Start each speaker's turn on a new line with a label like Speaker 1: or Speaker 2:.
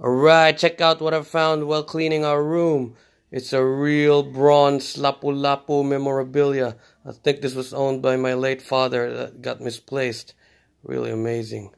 Speaker 1: Alright, check out what I found while cleaning our room. It's a real bronze Lapu-Lapu memorabilia. I think this was owned by my late father that got misplaced. Really amazing.